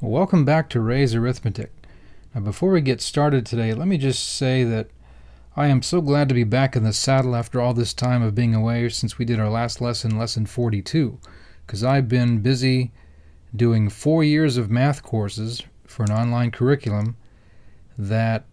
Welcome back to Ray's Arithmetic. Now, before we get started today, let me just say that I am so glad to be back in the saddle after all this time of being away since we did our last lesson, lesson 42, because I've been busy doing four years of math courses for an online curriculum that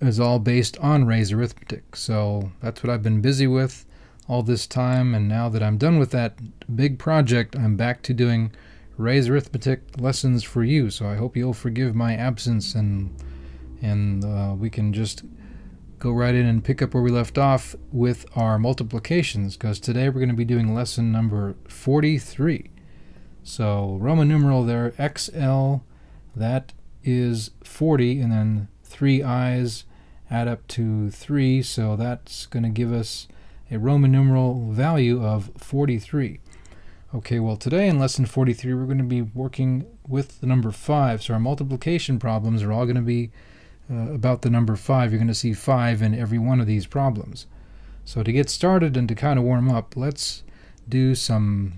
is all based on Ray's Arithmetic. So that's what I've been busy with all this time, and now that I'm done with that big project, I'm back to doing Ray's arithmetic lessons for you. So I hope you'll forgive my absence and and uh, we can just go right in and pick up where we left off with our multiplications because today we're going to be doing lesson number 43. So Roman numeral there, XL, that is 40, and then three i's add up to 3, so that's going to give us a Roman numeral value of 43. Okay, well today in lesson 43 we're going to be working with the number 5. So our multiplication problems are all going to be uh, about the number 5. You're going to see 5 in every one of these problems. So to get started and to kind of warm up, let's do some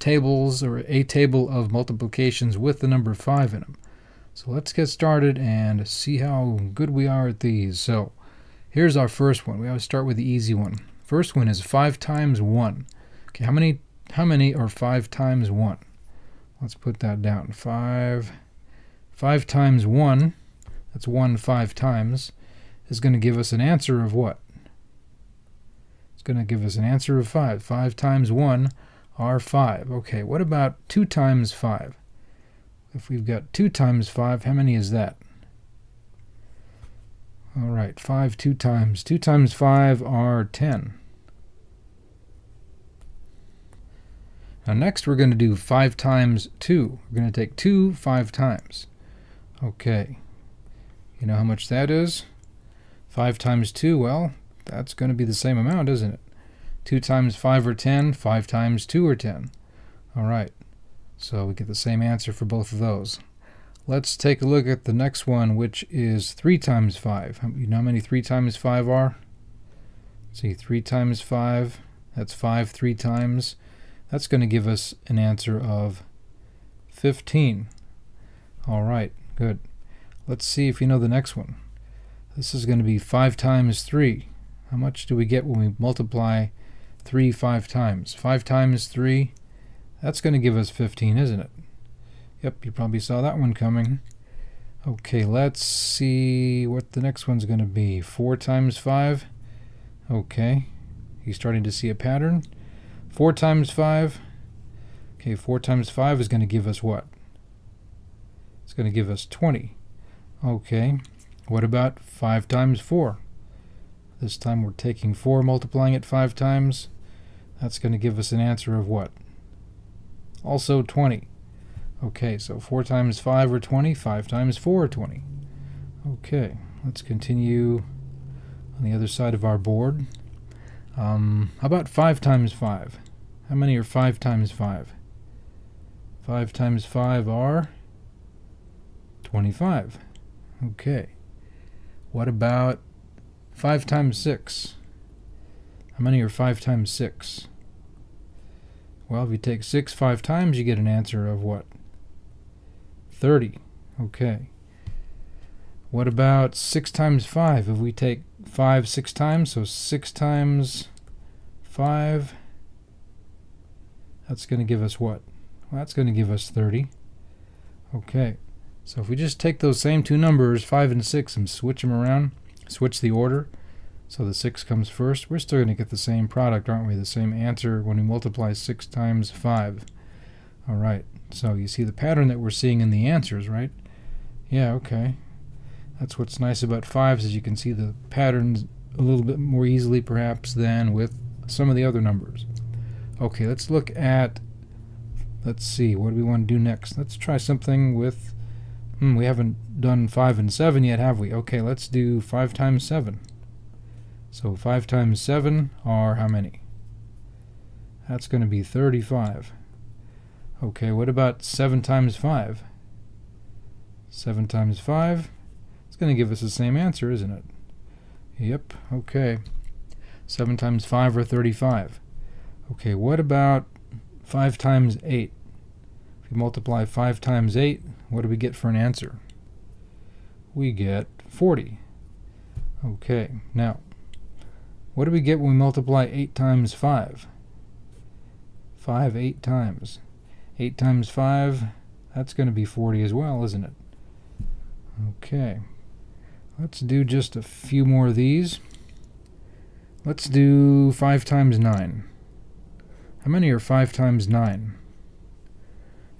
tables or a table of multiplications with the number 5 in them. So let's get started and see how good we are at these. So here's our first one. We always start with the easy one. First one is 5 times 1. Okay, how many how many are 5 times 1? Let's put that down. 5, 5 times 1, that's 1 5 times, is going to give us an answer of what? It's going to give us an answer of 5. 5 times 1 are 5. Okay, what about 2 times 5? If we've got 2 times 5, how many is that? All right, 5 2 times. 2 times 5 are 10. Now next we're going to do 5 times 2. We're going to take 2 5 times. Okay. You know how much that is? 5 times 2, well, that's going to be the same amount, isn't it? 2 times 5 or 10, 5 times 2 or 10. Alright, so we get the same answer for both of those. Let's take a look at the next one, which is 3 times 5. You know how many 3 times 5 are? See, 3 times 5, that's 5 3 times. That's going to give us an answer of 15. All right, good. Let's see if you know the next one. This is going to be 5 times 3. How much do we get when we multiply 3 5 times? 5 times 3, that's going to give us 15, isn't it? Yep, you probably saw that one coming. Okay, let's see what the next one's going to be. 4 times 5. Okay, he's starting to see a pattern. 4 times 5. Okay, 4 times 5 is going to give us what? It's going to give us 20. Okay, what about 5 times 4? This time we're taking 4, multiplying it 5 times. That's going to give us an answer of what? Also 20. Okay, so 4 times 5 are 20, 5 times 4 are 20. Okay, let's continue on the other side of our board. Um, how about 5 times 5? How many are 5 times 5? 5 times 5 are 25. Okay. What about 5 times 6? How many are 5 times 6? Well, if you take 6 5 times, you get an answer of what? 30. Okay. What about 6 times 5? If we take 5 6 times, so 6 times 5, that's going to give us what? Well, that's going to give us 30. Okay. So if we just take those same two numbers, 5 and 6, and switch them around, switch the order, so the 6 comes first, we're still going to get the same product, aren't we? The same answer when we multiply 6 times 5. All right. So you see the pattern that we're seeing in the answers, right? Yeah, okay. That's what's nice about fives is you can see the patterns a little bit more easily perhaps than with some of the other numbers. Okay, let's look at, let's see, what do we want to do next? Let's try something with, hmm, we haven't done 5 and 7 yet, have we? Okay, let's do 5 times 7. So 5 times 7 are how many? That's going to be 35. Okay, what about 7 times 5? 7 times 5 it's going to give us the same answer, isn't it? Yep, okay. 7 times 5 are 35. Okay, what about 5 times 8? If we multiply 5 times 8, what do we get for an answer? We get 40. Okay, now, what do we get when we multiply 8 times 5? 5 8 times. 8 times 5, that's going to be 40 as well, isn't it? Okay. Let's do just a few more of these. Let's do 5 times 9. How many are 5 times 9?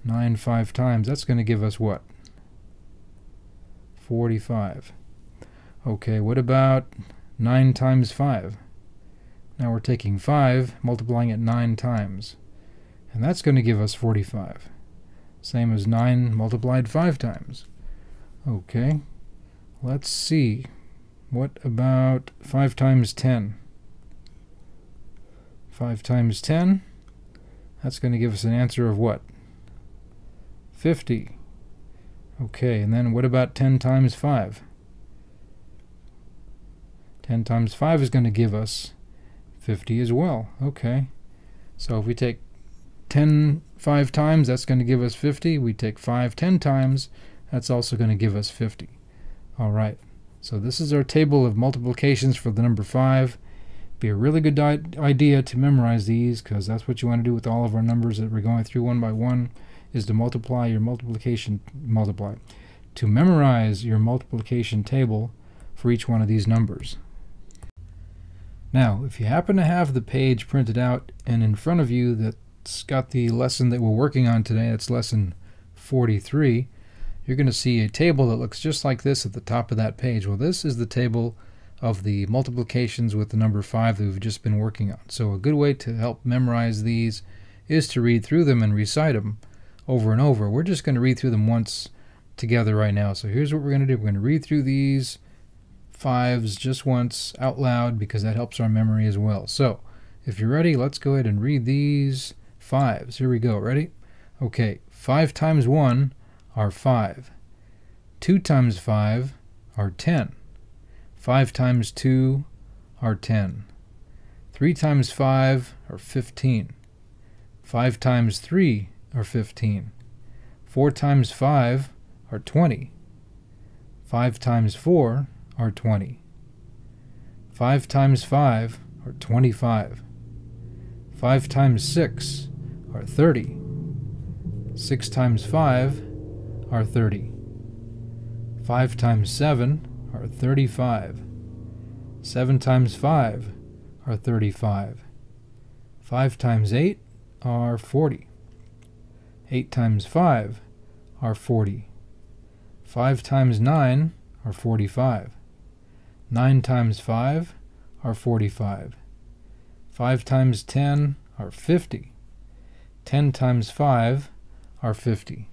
9 5 times. That's going to give us what? 45. Okay, what about 9 times 5? Now we're taking 5, multiplying it 9 times. And that's going to give us 45. Same as 9 multiplied 5 times. Okay, let's see. What about 5 times 10? 5 times 10, that's going to give us an answer of what? 50. Okay, and then what about 10 times 5? 10 times 5 is going to give us 50 as well. Okay, so if we take 10 5 times, that's going to give us 50. We take 5 10 times, that's also going to give us 50. All right, so this is our table of multiplications for the number 5. Be a really good idea to memorize these because that's what you want to do with all of our numbers that we're going through one by one is to multiply your multiplication multiply to memorize your multiplication table for each one of these numbers. Now, if you happen to have the page printed out and in front of you that it's got the lesson that we're working on today. It's lesson 43. You're going to see a table that looks just like this at the top of that page. Well, this is the table of the multiplications with the number 5 that we've just been working on. So a good way to help memorize these is to read through them and recite them over and over. We're just going to read through them once together right now. So here's what we're going to do. We're going to read through these fives just once out loud because that helps our memory as well. So if you're ready, let's go ahead and read these fives. Here we go. Ready? Okay. 5 times 1 are 5. 2 times 5 are 10. 5 times 2 are 10. 3 times 5 are 15. 5 times 3 are 15. 4 times 5 are 20. 5 times 4 are 20. 5 times 5 are 25. 5 times 6 are 30. 6 times 5 are 30. 5 times 7 are 35. 7 times 5 are 35. 5 times 8 are 40. 8 times 5 are 40. 5 times 9 are 45. 9 times 5 are 45. 5 times 10 are 50. 10 times 5 are 50.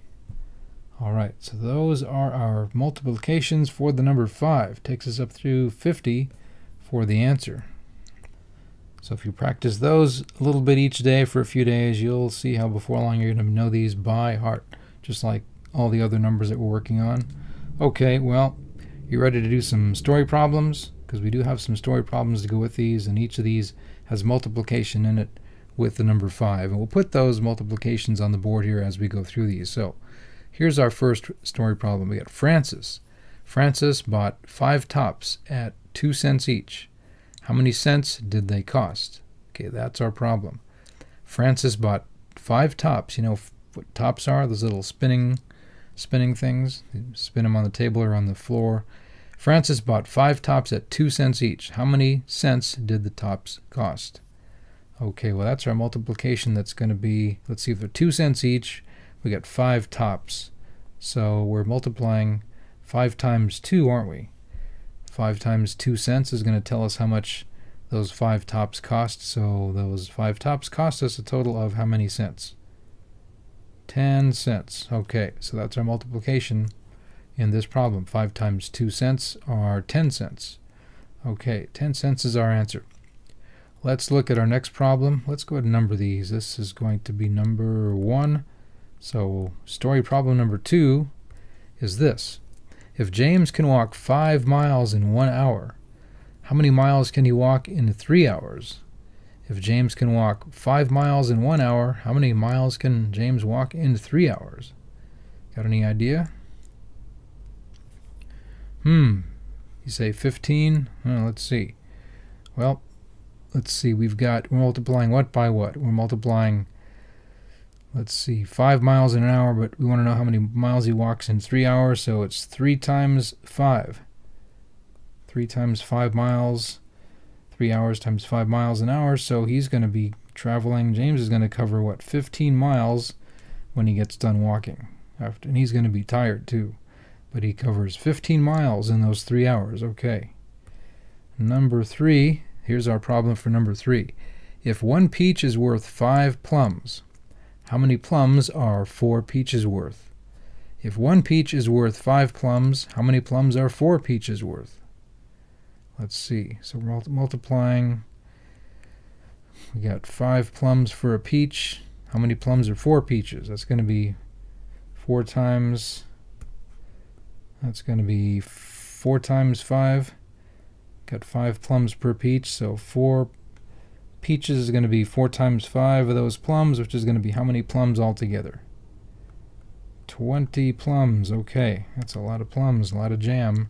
All right, so those are our multiplications for the number 5. Takes us up through 50 for the answer. So if you practice those a little bit each day for a few days, you'll see how before long you're going to know these by heart, just like all the other numbers that we're working on. Okay, well, you ready to do some story problems? Because we do have some story problems to go with these, and each of these has multiplication in it with the number 5. And we'll put those multiplications on the board here as we go through these. So here's our first story problem. We got Francis. Francis bought five tops at 2 cents each. How many cents did they cost? Okay, that's our problem. Francis bought five tops. You know what tops are? Those little spinning spinning things. You spin them on the table or on the floor. Francis bought five tops at two cents each. How many cents did the tops cost? Okay, well that's our multiplication that's going to be, let's see if they're 2 cents each, we got 5 tops. So we're multiplying 5 times 2, aren't we? 5 times 2 cents is going to tell us how much those 5 tops cost. So those 5 tops cost us a total of how many cents? 10 cents. Okay, so that's our multiplication in this problem. 5 times 2 cents are 10 cents. Okay, 10 cents is our answer. Let's look at our next problem. Let's go ahead and number these. This is going to be number one. So story problem number two is this. If James can walk five miles in one hour, how many miles can he walk in three hours? If James can walk five miles in one hour, how many miles can James walk in three hours? Got any idea? Hmm. You say 15? Well, let's see. Well, let's see. We've got, we're multiplying what by what? We're multiplying, let's see, 5 miles in an hour, but we want to know how many miles he walks in 3 hours, so it's 3 times 5. 3 times 5 miles, 3 hours times 5 miles an hour, so he's going to be traveling, James is going to cover, what, 15 miles when he gets done walking. After, and he's going to be tired, too. But he covers 15 miles in those 3 hours, okay. Number 3, here's our problem for number 3. If one peach is worth 5 plums, how many plums are 4 peaches worth? If one peach is worth 5 plums, how many plums are 4 peaches worth? Let's see. So we're multiplying. We got five plums for a peach. How many plums are four peaches? That's going to be four times. That's going to be four times five. Got five plums per peach, so four peaches is going to be four times five of those plums, which is going to be how many plums altogether? 20 plums. Okay, that's a lot of plums, a lot of jam.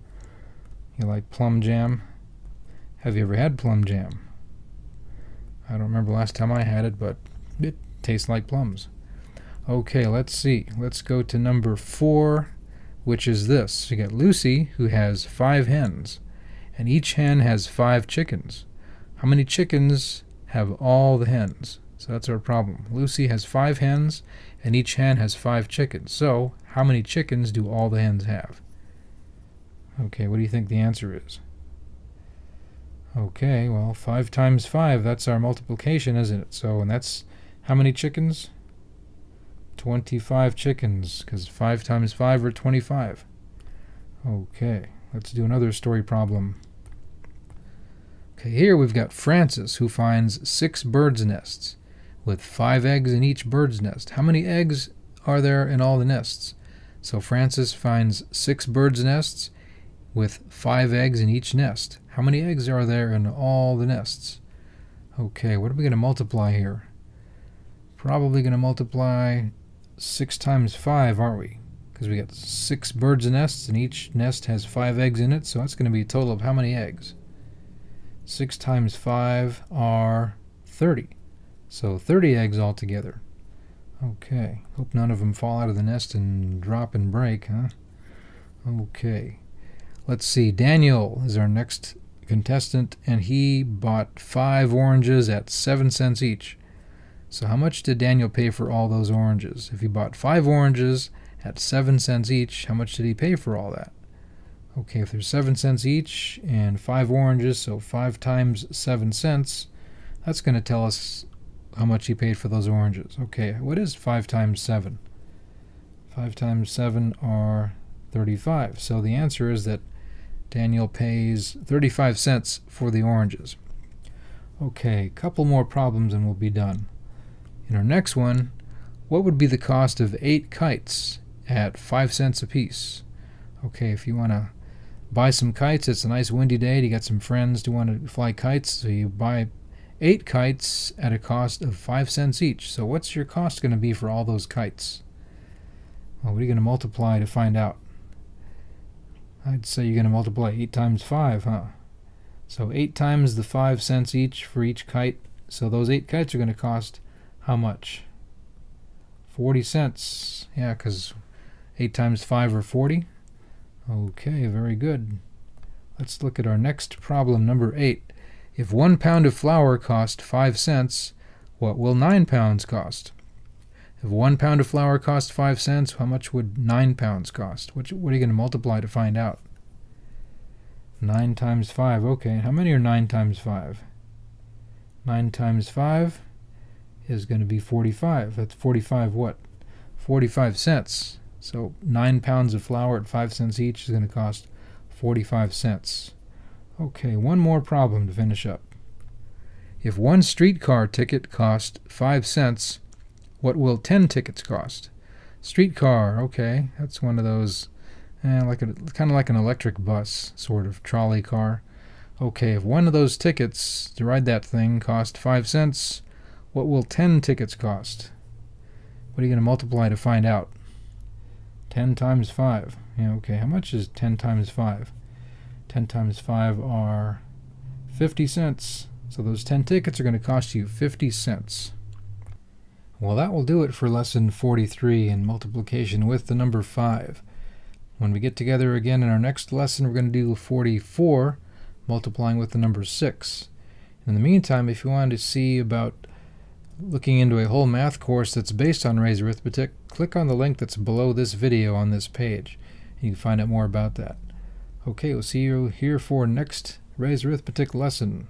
You like plum jam? Have you ever had plum jam? I don't remember last time I had it, but it tastes like plums. Okay, let's see. Let's go to number four, which is this. You got Lucy, who has five hens, and each hen has five chickens. How many chickens have all the hens? So that's our problem. Lucy has five hens, and each hen has five chickens. So, how many chickens do all the hens have? Okay, what do you think the answer is? Okay, well, 5 times 5, that's our multiplication, isn't it? So, and that's how many chickens? 25 chickens, because 5 times 5 are 25. Okay, let's do another story problem. Okay, here we've got Francis, who finds six bird's nests, with five eggs in each bird's nest. How many eggs are there in all the nests? So Francis finds six bird's nests with five eggs in each nest. How many eggs are there in all the nests? Okay, what are we going to multiply here? Probably going to multiply 6 times 5, aren't we? Because we got 6 birds' nests, and each nest has 5 eggs in it, so that's going to be a total of how many eggs? 6 times 5 are 30. So 30 eggs altogether. Okay, hope none of them fall out of the nest and drop and break, huh? Okay. Let's see, Daniel is our next contestant, and he bought five oranges at seven cents each. So, how much did Daniel pay for all those oranges? If he bought five oranges at seven cents each, how much did he pay for all that? Okay, if there's seven cents each and five oranges, so five times seven cents, that's going to tell us how much he paid for those oranges. Okay, what is five times seven? Five times seven are 35. So the answer is that Daniel pays 35 cents for the oranges. Okay, couple more problems and we'll be done. In our next one, what would be the cost of eight kites at 5 cents apiece? Okay, if you want to buy some kites, it's a nice windy day, you got some friends who want to fly kites, so you buy eight kites at a cost of 5 cents each. So what's your cost going to be for all those kites? Well, what are you going to multiply to find out? I'd say you're going to multiply 8 times 5, huh? So 8 times the 5 cents each for each kite. So those 8 kites are going to cost how much? 40 cents. Yeah, because 8 times 5 are 40. Okay, very good. Let's look at our next problem, number 8. If 1 pound of flour cost 5 cents, what will 9 pounds cost? If one pound of flour cost five cents, how much would nine pounds cost? What, what are you going to multiply to find out? Nine times five. Okay, how many are nine times five? Nine times five is going to be 45. That's 45 what? 45 cents. So nine pounds of flour at five cents each is going to cost 45 cents. Okay, one more problem to finish up. If one streetcar ticket cost five cents, what will 10 tickets cost? Streetcar, okay, that's one of those, eh, like a kind of like an electric bus sort of trolley car. Okay, if one of those tickets to ride that thing cost 5 cents, what will 10 tickets cost? What are you going to multiply to find out? 10 times 5. Yeah, okay, how much is 10 times 5? 10 times 5 are 50 cents. So those 10 tickets are going to cost you 50 cents. Well, that will do it for lesson 43 in multiplication with the number 5. When we get together again in our next lesson, we're going to do 44, multiplying with the number 6. In the meantime, if you want to see about looking into a whole math course that's based on Ray's arithmetic, click on the link that's below this video on this page. You can find out more about that. Okay, we'll see you here for next Ray's arithmetic lesson.